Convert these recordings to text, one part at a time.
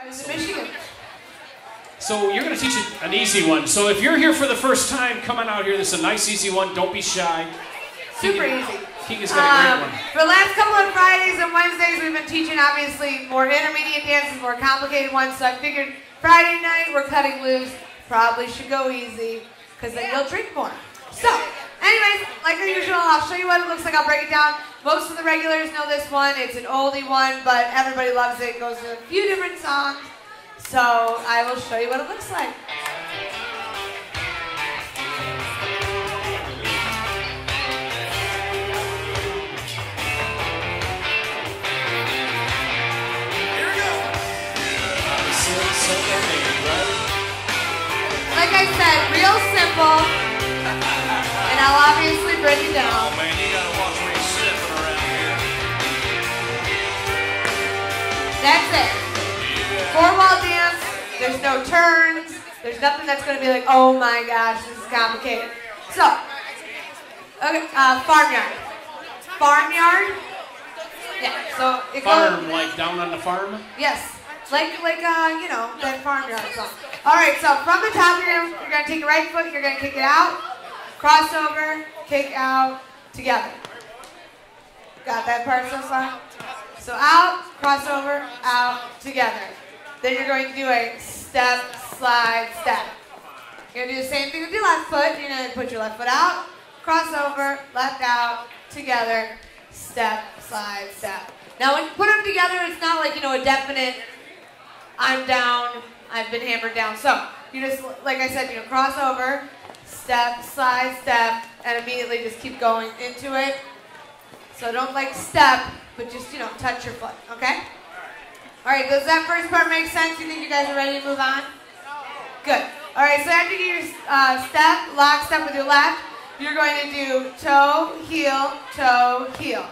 I was in Michigan. So you're going to teach an easy one. So if you're here for the first time, come on out here. This is a nice, easy one. Don't be shy. Super Keegan- easy. Keegan's got a Um, great one. for the last couple of Fridays and Wednesdays, we've been teaching obviously more intermediate dances, more complicated ones. So I figured Friday night we're cutting loose. Probably should go easy because then you'll drink more. So, anyways, like usual, I'll show you what it looks like. I'll break it down. Most of the regulars know this one. It's an oldie one, but everybody loves it. It goes to a few different songs. So I will show you what it looks like. Like I said, real simple. And I'll obviously break it down. That's it. Four wall dance. There's no turns. There's nothing that's going to be like, oh my gosh, this is complicated. So, okay, uh, farmyard. Farmyard. Yeah. So it goes. Farm, like down on the farm. Yes. Like like uh, you know, that farmyard song. All right. So from the top, you're gonna you're gonna take your right foot. You're gonna kick it out. Crossover. Kick out. Together. Got that part so far? So out, crossover, out, together. Then you're going to do a step, slide, step. You're going to do the same thing with your left foot. You're going to put your left foot out, crossover, left out, together, step, slide, step. Now when you put them together, it's not like, you know, a definite, I'm down, I've been hammered down. So you just, like I said, you know, crossover, step, slide, step, and immediately just keep going into it. So don't like step, but just, you know, touch your foot, okay? All right, does that first part make sense? You think you guys are ready to move on? Good. All right, so after your uh, step, lock step with your left, you're going to do toe, heel, toe, heel.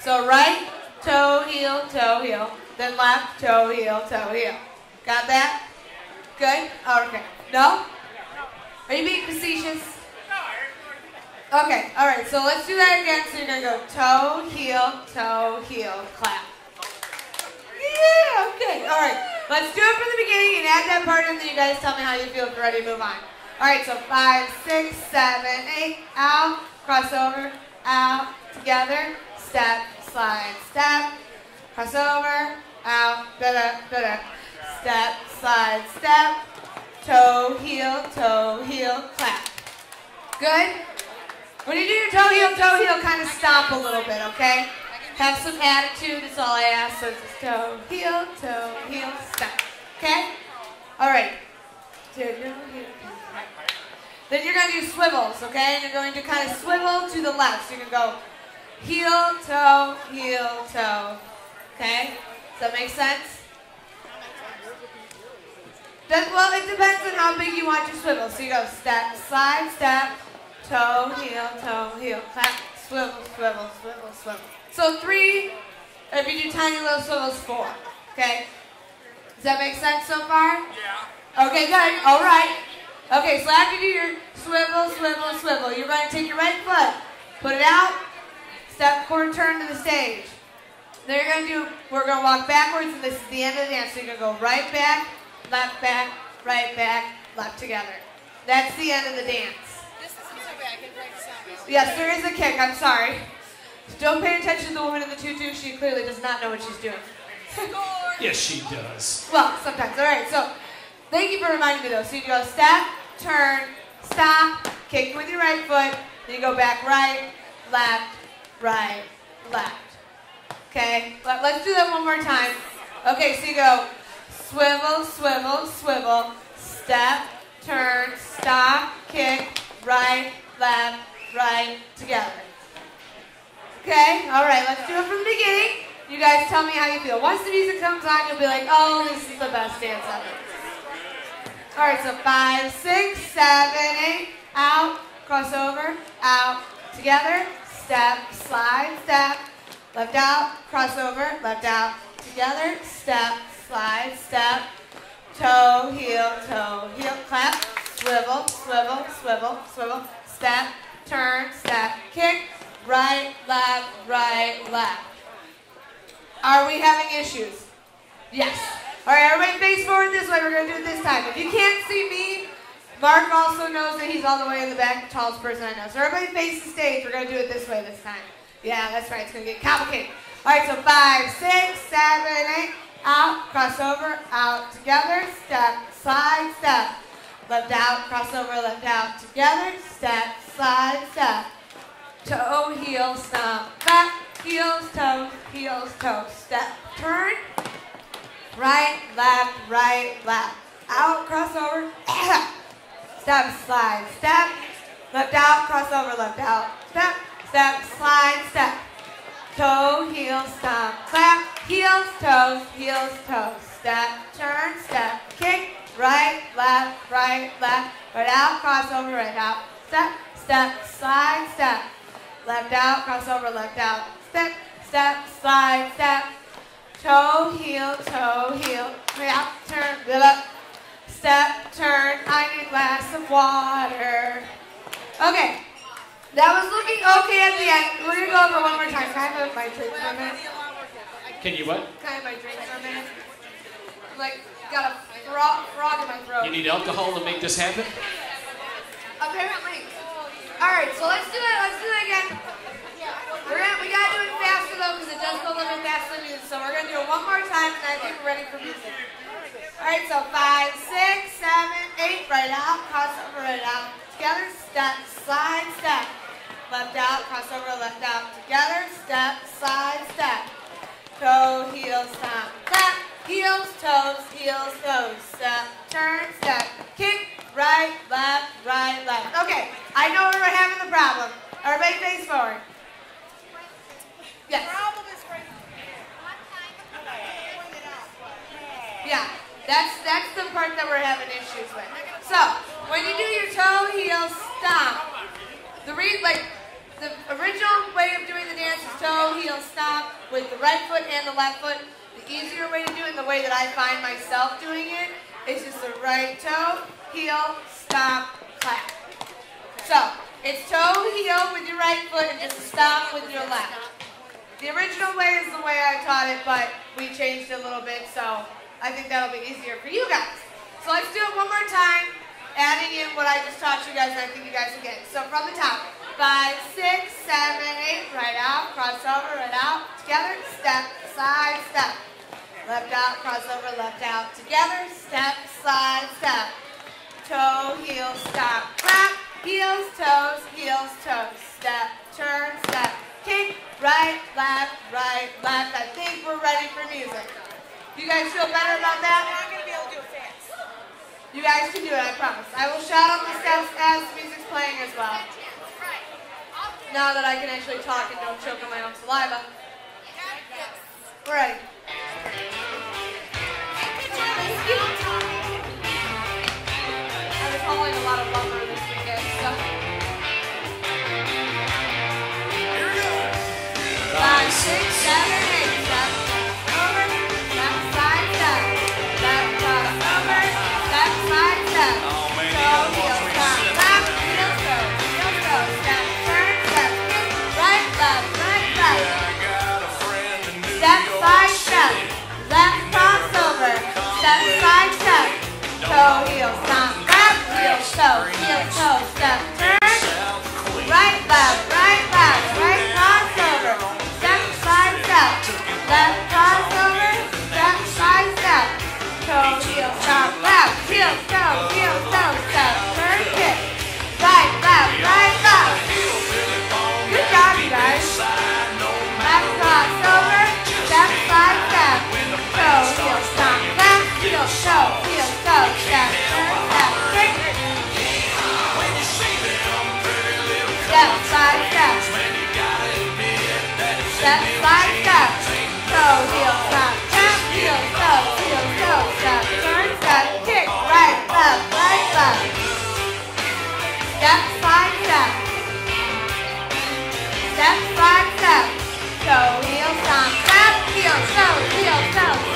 So right, toe, heel, toe, heel. Then left, toe, heel, toe, heel. Got that? Good? Okay. No? Are you being facetious? Okay, all right, so let's do that again. So you're gonna go toe, heel, toe, heel, clap. Yeah, okay, all right. Let's do it from the beginning and add that part in, then you guys tell me how you feel if you're ready to move on. All right, so five, six, seven, eight, out, crossover, out, together, step, slide, step, crossover, out, da da da da, step, slide, step, toe, heel, toe, heel, clap. Good? When you do your toe heel, toe heel, kind of stop a little bit, okay? Have some attitude, that's all I ask. So just toe, heel, toe, heel, stop. Okay? All right. Then you're going to do swivels, okay? And you're going to kind of swivel to the left. So you're going to go heel, toe, heel, toe. Okay? Does that make sense? Does, well, it depends on how big you want your swivel. So you go step, slide, step, toe, heel, toe, heel, clap, swivel, swivel, swivel, swivel. So three, if you do tiny little swivels, four. Okay? Does that make sense so far? Yeah. Okay, good. All right. Okay, so after you do your swivel, swivel, swivel, you're going to take your right foot, put it out, step, quarter turn to the stage. Then you're going to do, we're going to walk backwards, and this is the end of the dance. So you're going to go right back, left back, right back, left together. That's the end of the dance. Yes, there is a kick. I'm sorry. Don't pay attention to the woman in the tutu. She clearly does not know what she's doing. Yes, she does. Well, sometimes. All right. So, thank you for reminding me though. So you go step, turn, stop, kick with your right foot. Then you go back right, left, right, left. Okay. Let, let's do that one more time. Okay. So you go swivel, swivel, swivel, step, turn, stop, kick, right, left, right, together. Okay, all right, let's do it from the beginning. You guys tell me how you feel. Once the music comes on, you'll be like, oh, this is the best dance ever. All right, so five, six, seven, eight, out, crossover, out, together, step, slide, step, left out, crossover, left out, together, step, slide, step, toe, heel, toe, heel, clap, swivel, swivel, swivel, swivel, step, turn, step, kick, right, left, right, left. Are we having issues? Yes. All right, everybody face forward this way. We're going to do it this time. If you can't see me, Mark also knows that he's all the way in the back, the tallest person I know. So everybody face the stage. We're going to do it this way this time. Yeah, that's right. It's going to get complicated. All right, so five, six, seven, eight. Out, cross over, out, together, step, slide, step. Left out, cross over, left out, together, step, slide, step. Toe, heel, stomp, back, heels, toes, heels, toes, step, turn. Right, left, right, left. Out, cross over, step, slide, step. Left out, cross over, left out, step, step, slide, step. Toe, heel, stomp, clap, heels, toes, heels, toes. Step, turn, step, kick, right, left, right, left, right out, cross over, right out. Step, step, slide, step. Left out, cross over, left out. Step, step, slide, step. Toe, heel, toe, heel. Right out, turn, build up. Step, turn, I need a glass of water. Okay. That was looking okay at the end. We're gonna go over one more time. Can I have my drink for a minute? Can you what? Can I have my drink for a minute? Like, got a frog, frog in my throat. You need alcohol to make this happen? Apparently. All right, so let's do it. Let's do it again. We're gonna, we gotta do it faster though, because it does go a little bit faster than music. So we're gonna do it one more time, and I think we're ready for music. All right, so five, six, seven, eight. Right out, cross over, right out. Together, step, slide, step. Left out, cross over, left out. Together, step, slide, step. Toe, heels, stomp, clap. Heels, toes, heels, toes. Step, turn, step, kick, right, left, right, left. Okay, I know where we're having the problem. Everybody face forward. Yes. Yeah, that's that's the part that we're having issues with. So when you do your toe heel stomp, the re like the original way of doing the dance is toe heel stomp with the right foot and the left foot. The easier way to do it, and the way that I find myself doing it, is just the right toe heel stomp clap. So it's toe heel with your right foot and just stomp with your left. The original way is the way I taught it, but we changed it a little bit, so I think that'll be easier for you guys. So let's do it one more time, adding in what I just taught you guys, and I think you guys will get it. So from the top, five, six, seven, eight, right out, cross over, right out, together, step, slide, step. Left out, cross over, left out, together, step, slide, step. Toe, heel, stop, clap, heels, toes, heels, toes, step, turn, step, kick, right, left, right, left. I think we're ready for music. You guys feel better about that? We're not going to be able to do it fast. You guys can do it, I promise. I will shout out the steps as the music's playing as well. Now that I can actually talk and don't choke on my own saliva. We're ready. Lot of lumber heel, toe. Step by step. Step by step. Toe, heel, stomp, step, heel, toe, heel, toe.